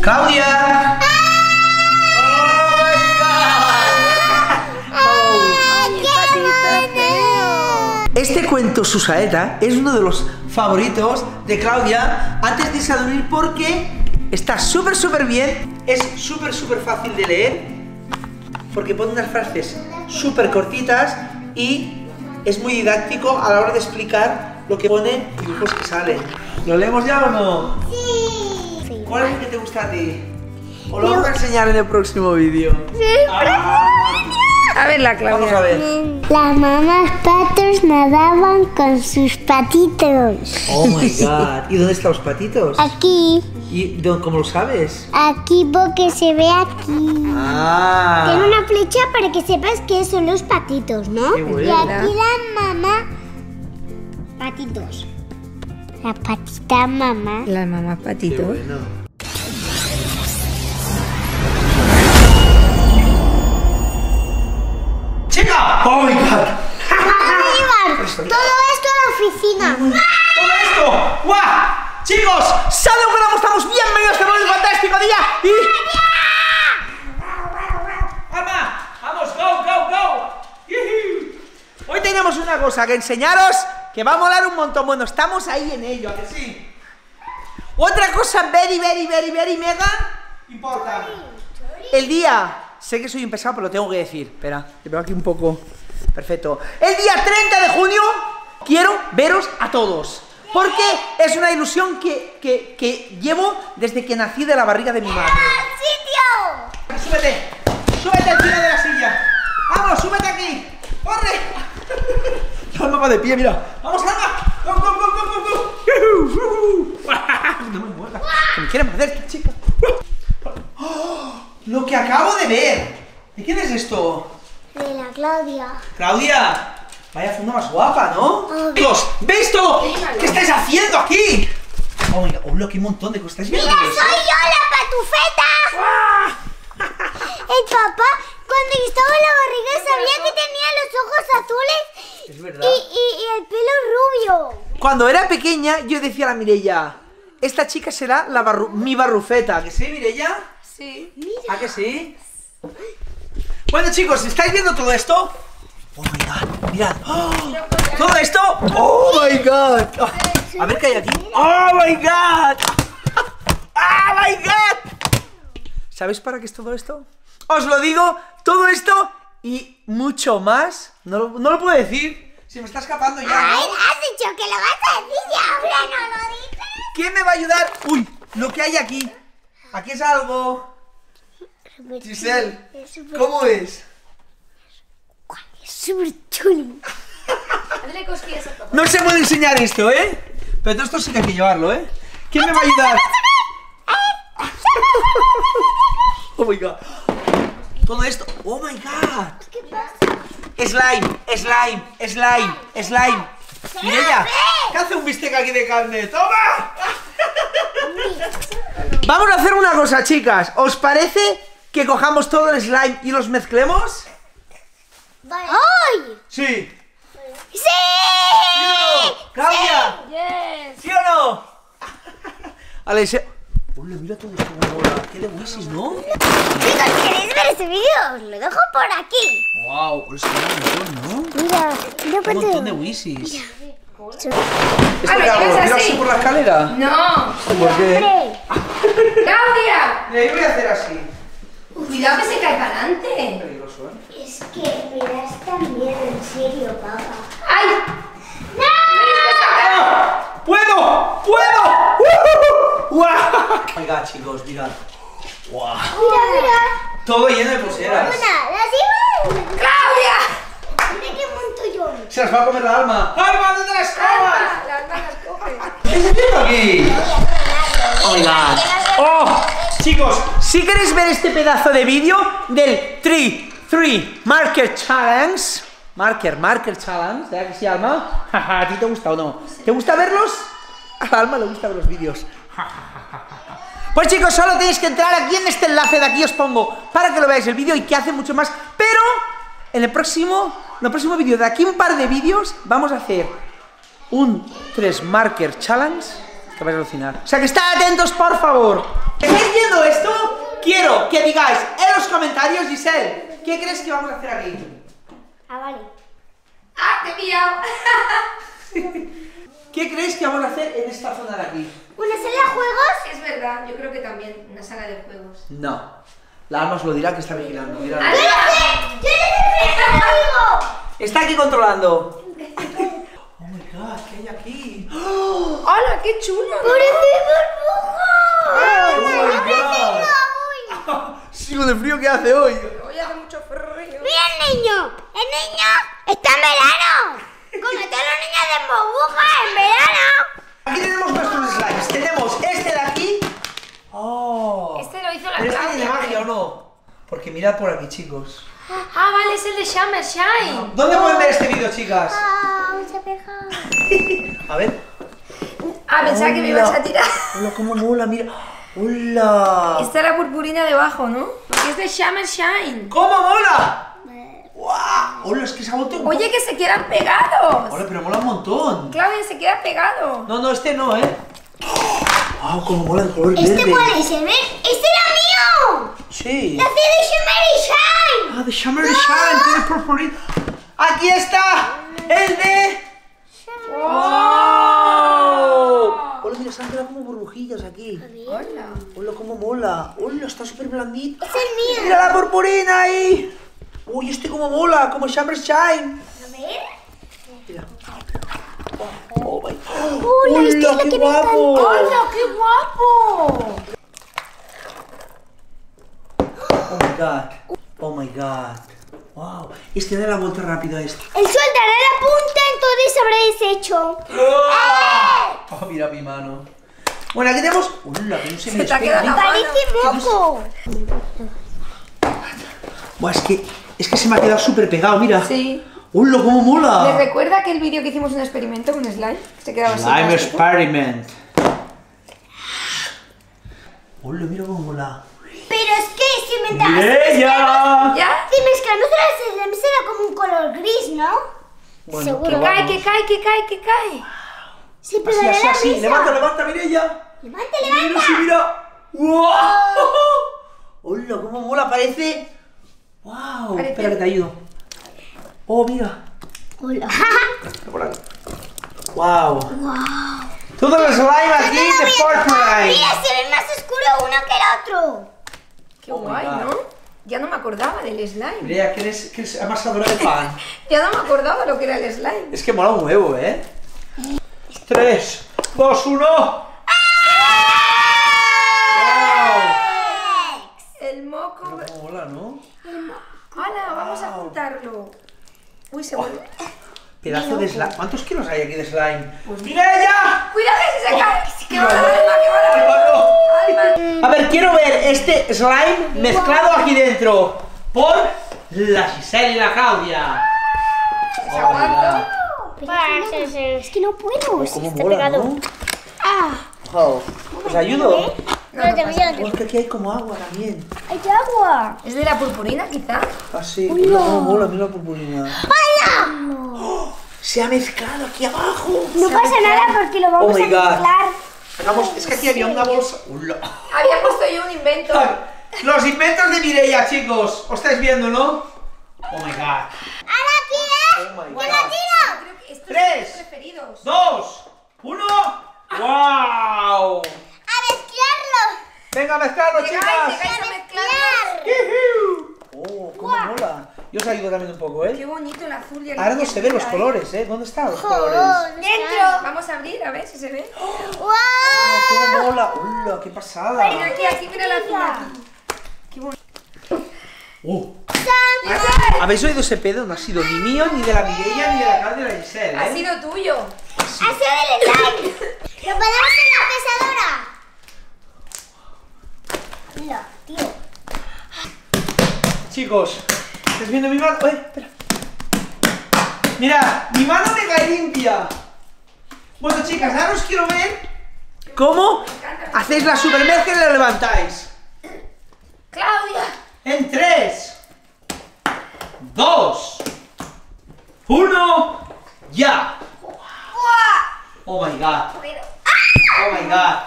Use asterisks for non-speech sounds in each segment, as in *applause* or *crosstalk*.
¡Claudia! Este cuento Susaeta es uno de los favoritos de Claudia antes de irse a dormir porque está súper súper bien, es súper súper fácil de leer porque pone unas frases súper cortitas y es muy didáctico a la hora de explicar lo que pone y dibujos que salen. ¿Lo leemos ya o no? Sí. ¿Cuál es el que te gusta a ti? ¿O lo vamos a enseñar en el próximo vídeo? A ver la Vamos a Claudia. ver. Las mamás patos nadaban con sus patitos. Oh my god. ¿Y dónde están los patitos? Aquí, ¿Y cómo lo sabes? aquí porque se ve aquí. Ah. Tiene una flecha para que sepas que son los patitos, ¿no? Qué bueno. Y aquí la mamá. Patitos. La patita mamá. Las mamás Qué patitos. bueno. ¡Chica! ¡Oh my god! Llevar *laughs* todo esto a la oficina. ¡Todo esto! ¡Guau! Chicos, ¡salud! ¿Cómo estamos? Bienvenidos a un fantástico día y... ¡Alma! ¡Vamos, go, go, go! Hoy tenemos una cosa que enseñaros que va a molar un montón. Bueno, estamos ahí en ello, ¿a que sí? Otra cosa very, very, very, very mega importante. El día, sé que soy un pesado, pero lo tengo que decir. Espera, que veo aquí un poco. Perfecto. El día 30 de junio quiero veros a todos. Porque es una ilusión que, que, que llevo desde que nací de la barriga de mi madre. ¡Sitio! Súbete, súbete encima de la silla. Vamos, súbete aquí. ¡Corre! Alma va de pie, mira. Vamos, Alma. Go, go, go, go, go, go. Yuhu, yuhu. *laughs* No me muerda. Que me quiere morder esta chica. ¡Oh! Lo que acabo de ver. ¿De quién es esto? De la Claudia. Claudia. Vaya fondo más guapa, ¿no? Chicos, ¿veis todo? ¿Qué estáis haciendo aquí? Oh, mira, oh, lo que un montón de cosas. ¿Estáis ¡Mira, soy eso? yo la patufeta! El papá, cuando estaba en la barriga, sabía que tenía los ojos azules Es y, verdad. y- y el pelo rubio. Cuando era pequeña, yo decía a la Mirella, esta chica será la barru- mi barrufeta. ¿Que sí, Mirella? Sí. ¿A que sí? Bueno, chicos, ¿estáis viendo todo esto? Oh my god, mirad. ¡Oh! ¿Todo esto? Oh my god. Oh, A ver qué hay aquí. Oh my god. Oh my god. ¿Sabéis para qué es todo esto? Os lo digo, todo esto y mucho más. No lo, no lo puedo decir. Se me está escapando ya. ¿no? Ay, has dicho que lo vas a decir y ahora no lo dices. ¿Quién me va a ayudar? Uy, lo que hay aquí. Aquí es algo. Giselle, Es ¿cómo es? es súper chulo. No se puede enseñar esto, ¿eh? Pero todo esto sí que hay que llevarlo, ¿eh? ¿Quién me va a ayudar? *laughs* Oh my god. Todo esto. Oh my god. ¿Qué pasa? Slime, slime, slime, slime. ¿qué hace un bistec aquí de carne? ¡Toma! *laughs* Vamos a hacer una cosa, chicas. ¿Os parece que cojamos todo el slime y los mezclemos? Vale. ¡Ay! Sí. ¡Sí! ¿Sí o no? ¡Claudia! Yes. ¿Sí o no? *laughs* Vale, se... Hola, mira todo esto. Qué de ¿no? Chicos, ¿queréis ver este vídeo? Lo dejo por aquí. Wow, es un montón, ¿no? Mira, mira Un montón de wisis. ¿Esto Ah, ¿me qué hago? quieres ¿Tiro así? así por la escalera? No. ¿Por qué? Claudia. Mira, yo voy a hacer así. Cuidado que se cae para adelante. Peligroso, ¿eh? Es que me das tan miedo, en serio, papá. ¡Ay! ¡Ah! ¡Puedo! ¡Puedo! ¡Uh! ¡Guau! God, chicos, mirad. ¡Guau! Mira, mira. Todo lleno de pulseras. Una, las. ¡Claudia! Mira qué monto yo. Se las va a comer la alma. ¡Alma, no te las comas! Las manos coge. ¿Qué se haciendo aquí? Oh my god. ¡Oh! Chicos, si queréis ver este pedazo de vídeo del 3 3 Marker Challenge, Marker, Marker Challenge, ¿verdad que sí, Alma? ¿A ti te gusta o no? ¿Te gusta verlos? A Alma le gusta ver los vídeos. *laughs* Pues chicos, solo tenéis que entrar aquí en este enlace de aquí, os pongo, para que lo veáis el vídeo y que hace mucho más. Pero en el próximo, en el próximo vídeo, de aquí un par de vídeos, vamos a hacer un 3 Marker Challenge Que vais a alucinar. O sea, que estad atentos, por favor. ¿Estáis viendo esto? Quiero que digáis en los comentarios, Giselle, ¿qué crees que vamos a hacer aquí? Ah, vale. ¡Ah, te he pillado! *laughs* ¿Qué creéis que vamos a hacer en esta zona de aquí? ¿Una sala de juegos? Es verdad, yo creo que también, una sala de juegos. No. La alma os lo dirá que está vigilando. mirad. ¡Yo lo sé! ¡Yo lo sé! Está aquí controlando. *laughs* Oh my god, ¿qué hay aquí? ¡Oh! ¡Hola, qué chulo! ¿no? Oh my ¡Burbuja! god. *laughs* Sigo de frío que hace hoy. Hoy hace mucho frío. ¡Mira el niño! ¡El niño está en verano! Los niños de burbuja en verano. Aquí tenemos nuestros slimes. Tenemos este de aquí. Oh. Este lo hizo la ¿Pero este tiene magia o no? Porque mirad por aquí, chicos. Ah, vale, es el de Summer Shine. ¿Dónde pueden ver este vídeo, chicas? Ah, mucha peja. *laughs* A ver. Ah, pensaba que me ibas a tirar. Hola, cómo mola, mira. Hola. Está la purpurina debajo, ¿no? Porque es de Summer Shine. ¿Cómo mola? ¡Guau! Hola, es que se ha vuelto un Oye, que se quedan pegados. Hola, pero mola un montón. Claudia, se queda pegado. No, no, este no, ¿eh? ¡Wow! ¡Cómo mola el color verde! ¿Este cuál es? ¡Este era mío! Sí. ¡La de Shimmery Shine! Ah, de Shimmer Shine, tiene purpurina. ¡Aquí está! ¡El de... ¡Oh! Hola, mira, se han quedado como burbujillas aquí. Hola. Hola, cómo mola. Hola, está súper blandito. Es el mío. ¡Mira la purpurina ahí! Uy, este como mola, como Shimmer Shine. A ver. Mira. Oh, my. Hola, este qué que guapo! ¡Hola, qué guapo! Oh my god. Oh my god. Wow. Este da la vuelta rápido a este. El sol dará la punta, entonces habrá deshecho. Oh, mira mi mano. Bueno, aquí tenemos. Hola, que no se me te ha despega. quedado la Parece moco. Buah, es que, es que se me ha quedado súper pegado, mira. Sí. ¡Hola, cómo ¿Les mola! recuerda aquel vídeo que hicimos un experimento con slime? Se quedaba así. Slime? Experiment. Hola, mira cómo mola. Pero es que si me das. ¡Ella! ¿Ya? Si mezclamos las slime será como un color gris, ¿no? Bueno, Seguro. Que cae, que cae, que cae, que cae. Sí, pero Así, así, la así. Levanta, levanta, Mirella. Levanta, Mira, levanta. sí, mira. ¡Wow! *laughs* ¡Hola, cómo mola! Parece. ¡Wow! Parece- Espera que te ayudo. ¡Oh, mira! Hola. *laughs* Por aquí. ¡Wow! Todo el slime aquí de Fortnite. Mira, se ve más oscuro uno que el otro. Qué Oh guay. ¿no? Ya no me acordaba del slime. Mireia, que eres, que eres amasadora de pan. *laughs* Ya no me acordaba lo que era el slime. Es que mola un huevo, ¿eh? 3, 2, 1. El moco. ¡Cómo mola, no? ¡Hala! Vamos a juntarlo. Uy, se vuelve. Pedazo de slime. ¿Cuántos kilos hay aquí de slime? Pues ¡Mireia! ¡Cuidado que si se cae! Oh, ¡Que va la alma, que va la alma! A ver, quiero ver este slime mezclado aquí dentro por la Giselle y la Claudia. Se aguanta. Es que no puedo. Oh, ¿Cómo mola, no? Ah. ¿Os ayudo? No, Oh, es que aquí hay como agua también. Hay agua. ¿Es de la purpurina, quizá? Así. Mira cómo mola, mira la purpurina. ¡Oh! Se ha mezclado aquí abajo. No pasa nada porque lo vamos Oh my a God. mezclar. Vamos, es que aquí había una bolsa. Había puesto yo un invento. Los inventos de Mireia, chicos. ¿Os estáis viendo, no? Oh my god. ¡Ahora aquí, Oh my ¡Yo god. tiro! Que estos Tres. son mis preferidos. Dos, uno. *laughs* ¡Wow! ¡A mezclarlo! Chicas. Oh, cómo mola. Yo os ayudo también un poco, Qué ¿eh? bonito el azul y el Ahora no se ven los ¿eh? colores, ¿eh? ¿Dónde están los Oh, colores? ¡Dentro! Vamos a abrir a ver si se ve. ¡Wow! Ah, ¡Cómo mola! ¡Hola, qué pasada! Mira aquí, aquí, mira el azul aquí. Qué bonito. Oh. ¿Habéis oído ese pedo? No ha sido ni mío, ni de la Mireia, ni de la Claudia, ni de la Giselle, Ha ¿eh? sido tuyo. ¡Ha sido del slime! ¡Lo ponemos en la pesadora! Mira, tío. Chicos, ¿estáis viendo mi mano? ¡Ay, espera! Mira, mi mano me cae limpia. Bueno, chicas, ahora os quiero ver cómo hacéis la supermerca y la levantáis. Claudia. En 3, 2, 1, ya. Oh my god. Oh my god.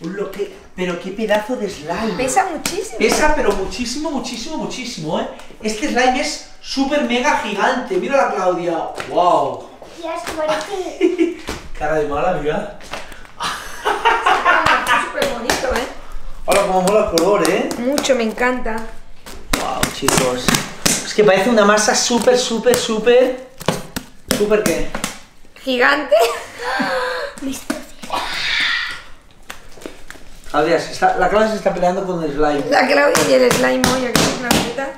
*laughs* Lo que, pero qué pedazo de slime. Pesa muchísimo. Pesa, pero muchísimo, muchísimo, muchísimo, ¿eh? Este slime es súper mega gigante. Mira la Claudia. ¡Wow! Ya es fuerte. *laughs* Cara de mala, mira. Súper bonito, ¿eh? Hola, cómo mola el color, ¿eh? Mucho, me encanta. Wow, chicos. Es que parece una masa súper, súper, súper. ¿Súper qué? Gigante. *laughs* Se está- la Claudia se está peleando con el slime. La Claudia y el slime hoy aquí en la fruta.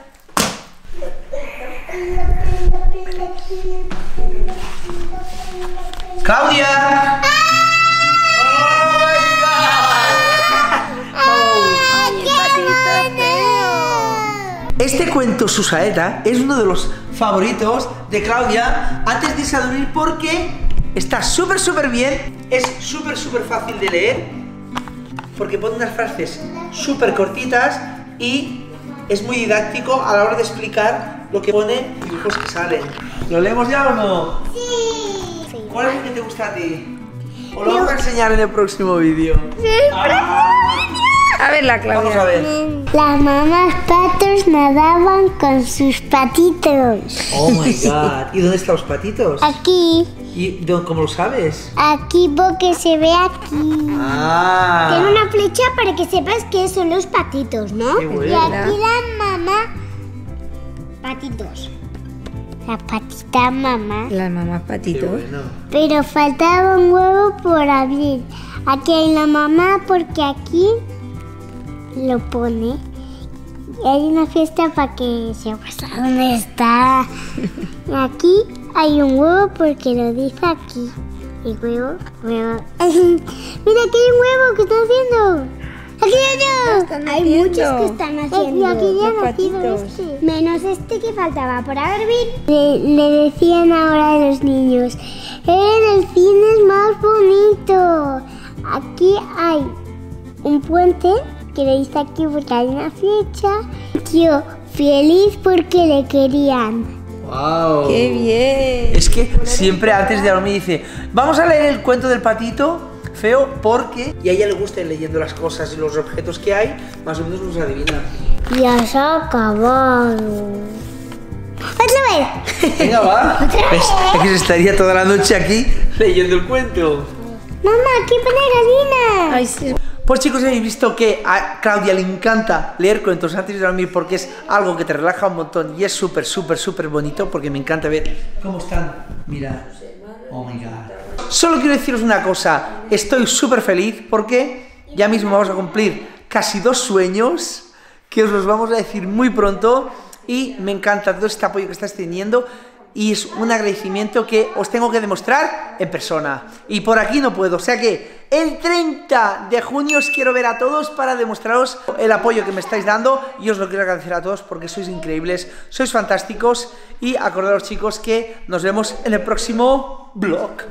¡Claudia! Este cuento Susaeta es uno de los favoritos de Claudia antes de irse a dormir porque está súper súper bien, es súper súper fácil de leer porque pone unas frases súper cortitas y es muy didáctico a la hora de explicar lo que pone y dibujos que salen. ¿Lo leemos ya o no? Sí. ¿Cuál es el que te gusta a ti? Os lo vamos a enseñar en el próximo vídeo. A ver la Vamos a Claudia. ver. Las mamás patos nadaban con sus patitos. Oh my god. ¿Y dónde están los patitos? Aquí, ¿Y cómo lo sabes? aquí porque se ve aquí. Ah. Tiene una flecha para que sepas que son los patitos, ¿no? Qué Y aquí la mamá. Patitos. La patita mamá. Las mamás patitos. bueno. Pero faltaba un huevo por abrir. Aquí hay la mamá porque aquí lo pone. Y hay una fiesta para que sepas a dónde está. Y *laughs* aquí hay un huevo porque lo dice aquí. Y huevo, huevo. *laughs* Mira, aquí hay un huevo que están haciendo. Aquí hay otro. Hay muchos que están haciendo. Y aquí ya nacido este. Menos este que faltaba por abrir. Le, le decían ahora a los niños, el cine es más bonito. Aquí hay un puente que le dice aquí porque hay una flecha. Yo feliz porque le querían. Wow. Qué bien. Es que siempre antes de dormir dice, vamos a leer el cuento del patito feo porque y a ella le gusta ir leyendo las cosas y los objetos que hay, más o menos los adivina. Ya se ha acabado. Otra vez. Venga, va. *laughs* Es que se estaría toda la noche aquí leyendo el cuento. Mamá, aquí pone gallina. Ay, sí. Pues chicos, habéis visto que a Claudia le encanta leer cuentos antes de dormir porque es algo que te relaja un montón y es súper, súper, súper bonito porque me encanta ver cómo están. Mira. Oh my god. Solo quiero deciros una cosa. Estoy súper feliz porque ya mismo vamos a cumplir casi dos sueños que os los vamos a decir muy pronto y me encanta todo este apoyo que estás teniendo y es un agradecimiento que os tengo que demostrar en persona. Y por aquí no puedo, o sea que el 30 de junio os quiero ver a todos para demostraros el apoyo que me estáis dando y os lo quiero agradecer a todos porque sois increíbles, sois fantásticos y acordaros chicos que nos vemos en el próximo vlog.